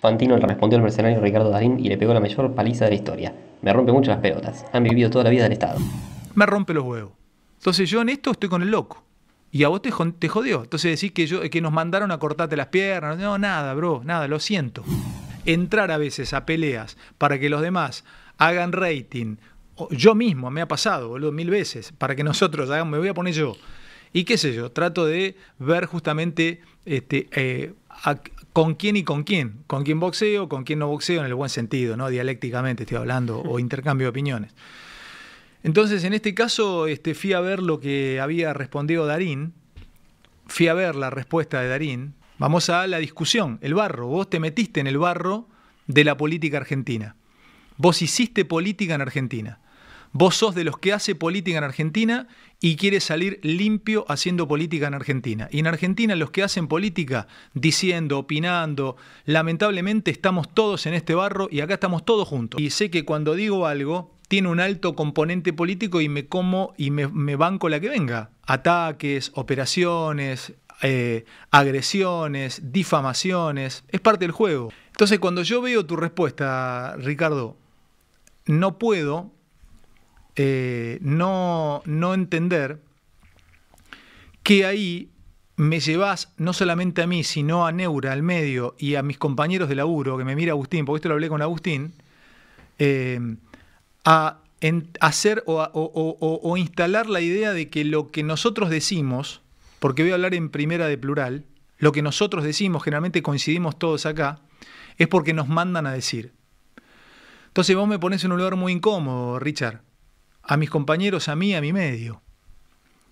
Fantino le respondió al mercenario Ricardo Darín y le pegó la mayor paliza de la historia. Me rompe mucho las pelotas. Han vivido toda la vida del Estado. Me rompe los huevos. Entonces yo en esto estoy con el loco. Y a vos te, jodió. Entonces decís que, yo, nos mandaron a cortarte las piernas. No, nada, bro, nada, lo siento. Entrar a veces a peleas para que los demás hagan rating. Yo mismo, me ha pasado, boludo, mil veces. Para que nosotros hagamos, me voy a poner yo. Y qué sé yo, trato de ver justamente este, eh, con quién y con quién. Con quién boxeo, con quién no boxeo, en el buen sentido, ¿no? Dialécticamente estoy hablando, o intercambio de opiniones. Entonces, en este caso, este, fui a ver lo que había respondido Darín, fui a ver la respuesta de Darín. Vamos a la discusión, el barro. Vos te metiste en el barro de la política argentina. Vos hiciste política en Argentina. Vos sos de los que hace política en Argentina y quiere salir limpio haciendo política en Argentina. Y en Argentina los que hacen política, diciendo, opinando, lamentablemente estamos todos en este barro y acá estamos todos juntos. Y sé que cuando digo algo, tiene un alto componente político y me como y me, banco la que venga. Ataques, operaciones, eh, agresiones, difamaciones, es parte del juego. Entonces cuando yo veo tu respuesta, Ricardo, no puedo eh, no, no entender que ahí me llevas no solamente a mí, sino a Neura, al medio, y a mis compañeros de laburo, que me mira Agustín, porque esto lo hablé con Agustín, eh, a hacer o, instalar la idea de que lo que nosotros decimos, porque voy a hablar en primera de plural, lo que nosotros decimos, generalmente coincidimos todos acá, es porque nos mandan a decir. Entonces vos me pones en un lugar muy incómodo, Richard, a mis compañeros, a mí, a mi medio.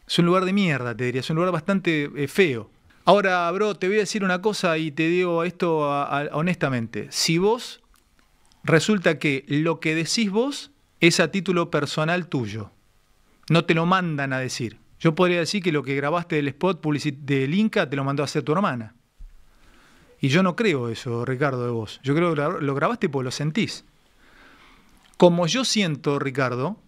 Es un lugar de mierda, te diría, es un lugar bastante eh, feo. Ahora, bro, te voy a decir una cosa y te digo esto honestamente. Si vos resulta que lo que decís vos es a título personal tuyo. No te lo mandan a decir. Yo podría decir que lo que grabaste del spot del Inca te lo mandó a hacer tu hermana. Y yo no creo eso, Ricardo, de vos. Yo creo que lo grabaste porque lo sentís. Como yo siento, Ricardo,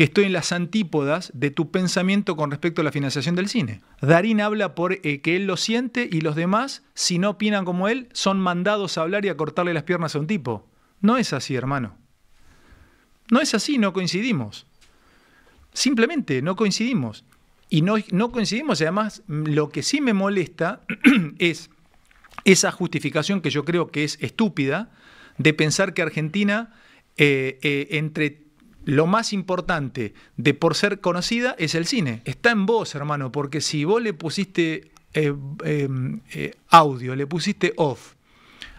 que estoy en las antípodas de tu pensamiento con respecto a la financiación del cine. Darín habla por eh, que él lo siente y los demás, si no opinan como él, son mandados a hablar y a cortarle las piernas a un tipo. No es así, hermano. No es así, no coincidimos. Simplemente no coincidimos. Y no, no coincidimos, además, lo que sí me molesta es esa justificación que yo creo que es estúpida de pensar que Argentina, eh, eh, entre lo más importante de por ser conocida es el cine. Está en vos, hermano, porque si vos le pusiste eh, em, audio, le pusiste off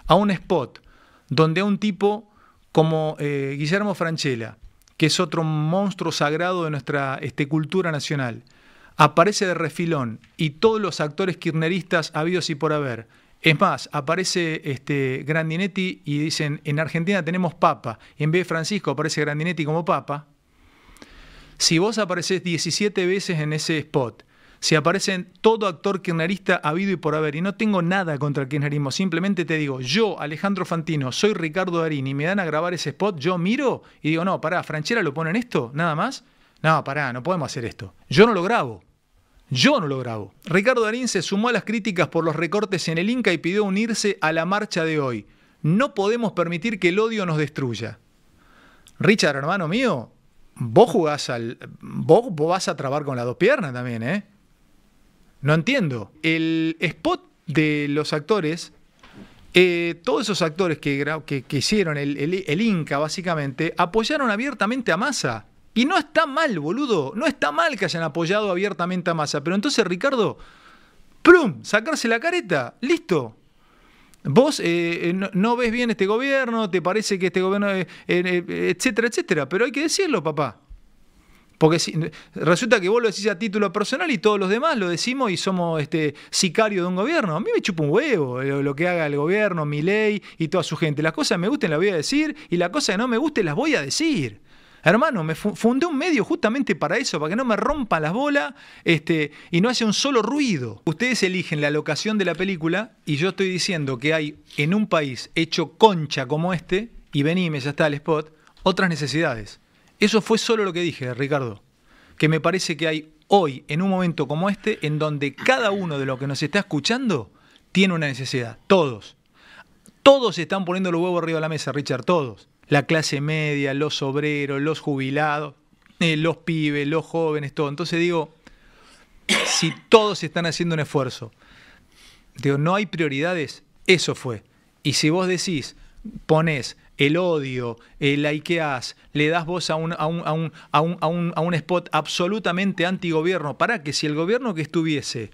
a un spot donde a un tipo como eh, Guillermo Franchella, que es otro monstruo sagrado de nuestra este, cultura nacional, aparece de refilón y todos los actores kirchneristas habidos y por haber. Es más, aparece este, Grandinetti y dicen, en Argentina tenemos papa, en vez de Francisco aparece Grandinetti como papa. Si vos apareces 17 veces en ese spot si aparecen todo actor kirchnerista habido y por haber, y no tengo nada contra el kirchnerismo, simplemente te digo, yo, Alejandro Fantino, soy Ricardo Darín y me dan a grabar ese spot, yo miro y digo, no, pará, ¿Franchera lo pone en esto? ¿Nada más? No, pará, no podemos hacer esto. Yo no lo grabo. Yo no lo grabo. Ricardo Darín se sumó a las críticas por los recortes en el Inca y pidió unirse a la marcha de hoy. No podemos permitir que el odio nos destruya. Richard, hermano mío, vos jugás al. Vos, vos vas a trabar con las dos piernas también, ¿eh? No entiendo. El spot de los actores, eh, todos esos actores que, que, hicieron el, Inca, básicamente, apoyaron abiertamente a Massa. Y no está mal, boludo. No está mal que hayan apoyado abiertamente a Massa. Pero entonces, Ricardo, ¡prum! Sacarse la careta. Listo. Vos eh, eh, no, ves bien este gobierno, te parece que este gobierno, etcétera, etcétera. Pero hay que decirlo, papá. Porque resulta que vos lo decís a título personal y todos los demás lo decimos y somos este, sicario de un gobierno. A mí me chupa un huevo lo, que haga el gobierno, mi ley y toda su gente. Las cosas que me gusten las voy a decir y las cosas que no me gusten las voy a decir. Hermano, me fundé un medio justamente para eso, para que no me rompan las bolas este, y no haya un solo ruido. Ustedes eligen la locación de la película y yo estoy diciendo que hay en un país hecho concha como este, y venime, ya está el spot, otras necesidades. Eso fue solo lo que dije, Ricardo. Que me parece que hay hoy, en un momento como este, en donde cada uno de los que nos está escuchando tiene una necesidad. Todos. Todos están poniendo los huevos arriba de la mesa, Richard, todos. La clase media, los obreros, los jubilados, eh, los pibes, los jóvenes, todo. Entonces digo, si todos están haciendo un esfuerzo, digo, no hay prioridades, eso fue. Y si vos decís, pones el odio, el likeás, le das voz a un, a un, a un, a un, a un spot absolutamente antigobierno, para que si el gobierno que estuviese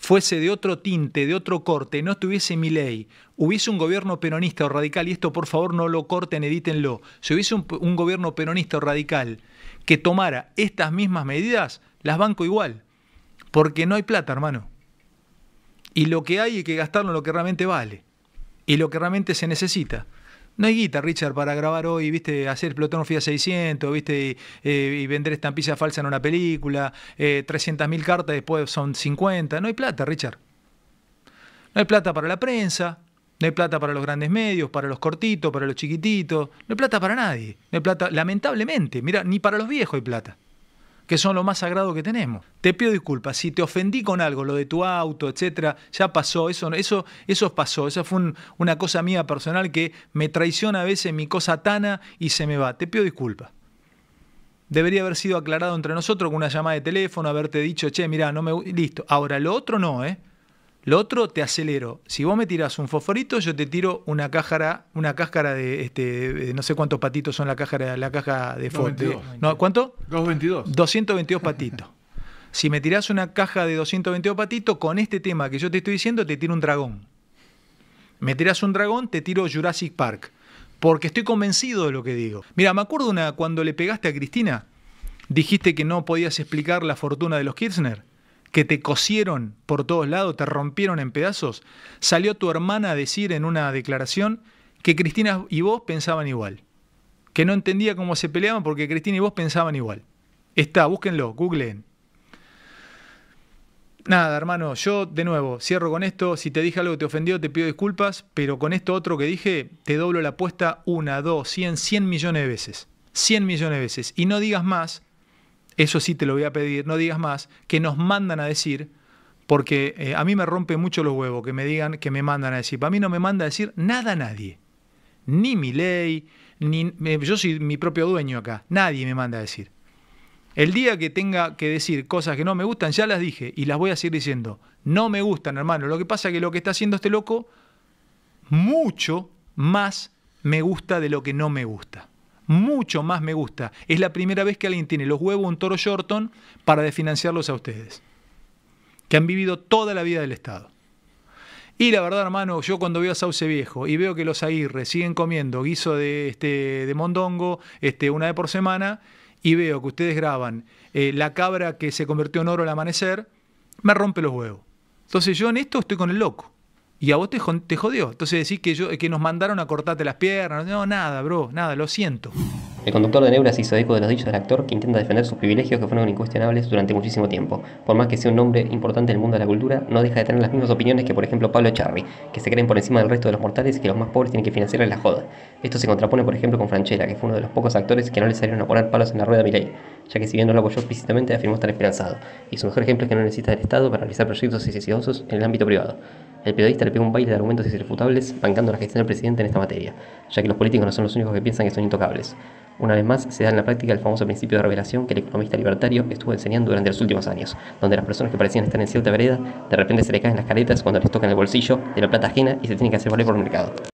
fuese de otro tinte, de otro corte, no estuviese mi ley, hubiese un gobierno peronista o radical, y esto por favor no lo corten, edítenlo, si hubiese un, un gobierno peronista o radical que tomara estas mismas medidas, las banco igual, porque no hay plata, hermano. Y lo que hay hay que gastarlo en lo que realmente vale y lo que realmente se necesita. No hay guita, Richard, para grabar hoy, viste, hacer Plutón Fiat 600, viste, y, vender estampilla falsa en una película, eh, 300.000 cartas, después son 50. No hay plata, Richard. No hay plata para la prensa, no hay plata para los grandes medios, para los cortitos, para los chiquititos, no hay plata para nadie. No hay plata, lamentablemente, mira, ni para los viejos hay plata que son lo más sagrado que tenemos. Te pido disculpas, si te ofendí con algo, lo de tu auto, etcétera, ya pasó, eso, eso, eso pasó, esa fue una cosa mía personal que me traiciona a veces mi cosa tana y se me va. Te pido disculpas. Debería haber sido aclarado entre nosotros con una llamada de teléfono, haberte dicho, che, mira, no me. Listo. Ahora, lo otro no, ¿eh? Lo otro te acelero. Si vos me tirás un fosforito, yo te tiro una cáscara, una cáscara de, este, no sé cuántos patitos son la cáscara, la caja de foto. ¿No? ¿Cuánto? 222. 222 patitos. si me tirás una caja de 222 patitos, con este tema que yo te estoy diciendo, te tiro un dragón. Me tirás un dragón, te tiro Jurassic Park. Porque estoy convencido de lo que digo. Mira, me acuerdo una cuando le pegaste a Cristina, dijiste que no podías explicar la fortuna de los Kirchner que te cosieron por todos lados, te rompieron en pedazos, salió tu hermana a decir en una declaración que Cristina y vos pensaban igual. Que no entendía cómo se peleaban porque Cristina y vos pensaban igual. Está, búsquenlo, googleen. Nada, hermano, yo de nuevo cierro con esto. Si te dije algo que te ofendió, te pido disculpas, pero con esto otro que dije, te doblo la apuesta una, dos, cien, cien millones de veces. Cien millones de veces. Y no digas más eso sí te lo voy a pedir, no digas más, que nos mandan a decir, porque eh, a mí me rompe mucho los huevos que me digan que me mandan a decir. Para mí no me manda a decir nada a nadie. Ni mi ley, ni yo soy mi propio dueño acá. Nadie me manda a decir. El día que tenga que decir cosas que no me gustan, ya las dije y las voy a seguir diciendo. No me gustan, hermano. Lo que pasa es que lo que está haciendo este loco, mucho más me gusta de lo que no me gusta mucho más me gusta. Es la primera vez que alguien tiene los huevos un toro Shorton para desfinanciarlos a ustedes, que han vivido toda la vida del Estado. Y la verdad, hermano, yo cuando veo a Sauce Viejo y veo que los Aguirre siguen comiendo guiso de, este, de mondongo este, una vez por semana, y veo que ustedes graban eh, la cabra que se convirtió en oro al amanecer, me rompe los huevos. Entonces yo en esto estoy con el loco. Y a vos te, jodió. Entonces decís que, yo, que nos mandaron a cortarte las piernas. No, nada, bro, nada, lo siento. El conductor de Nebra se hizo eco de los dichos del actor que intenta defender sus privilegios que fueron incuestionables durante muchísimo tiempo. Por más que sea un hombre importante en el mundo de la cultura, no deja de tener las mismas opiniones que por ejemplo Pablo Echarri, que se creen por encima del resto de los mortales y que los más pobres tienen que financiar la joda. Esto se contrapone por ejemplo con Franchella, que fue uno de los pocos actores que no le salieron a poner palos en la rueda a Milei, ya que si bien no lo apoyó explícitamente afirmó estar esperanzado. Y su mejor ejemplo es que no necesita del Estado para realizar proyectos exitosos en el ámbito privado. El periodista le pega un baile de argumentos irrefutables, bancando la gestión del presidente en esta materia, ya que los políticos no son los únicos que piensan que son intocables. Una vez más, se da en la práctica el famoso principio de revelación que el economista libertario estuvo enseñando durante los últimos años, donde las personas que parecían estar en cierta vereda, de repente se le caen las caretas cuando les tocan el bolsillo de la plata ajena y se tienen que hacer valer por el mercado.